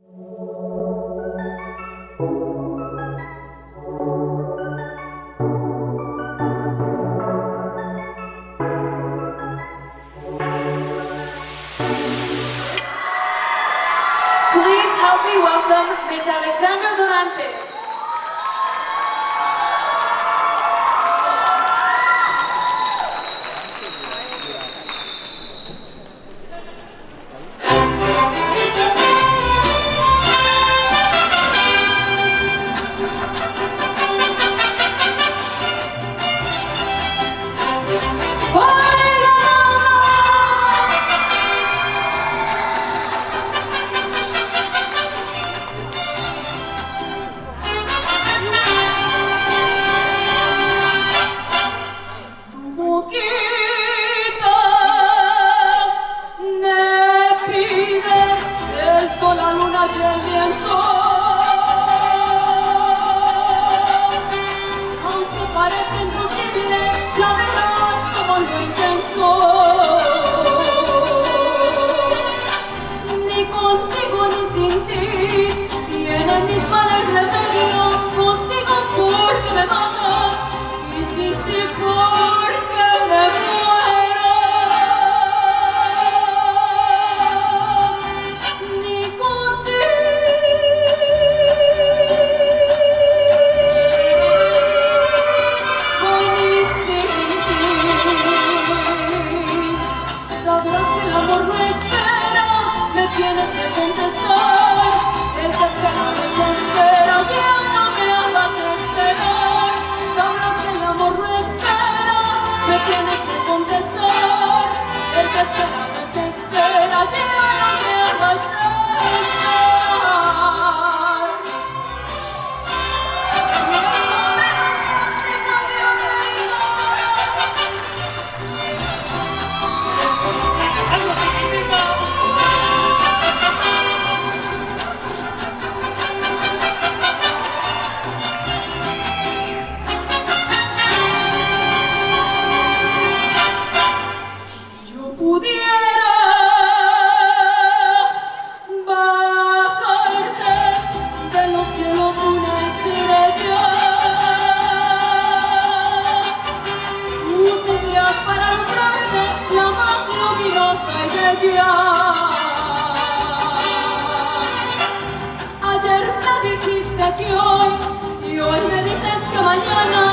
Please help me welcome Miss Alexandra Durantes. Ayer me dijiste que hoy y hoy me dices que mañana.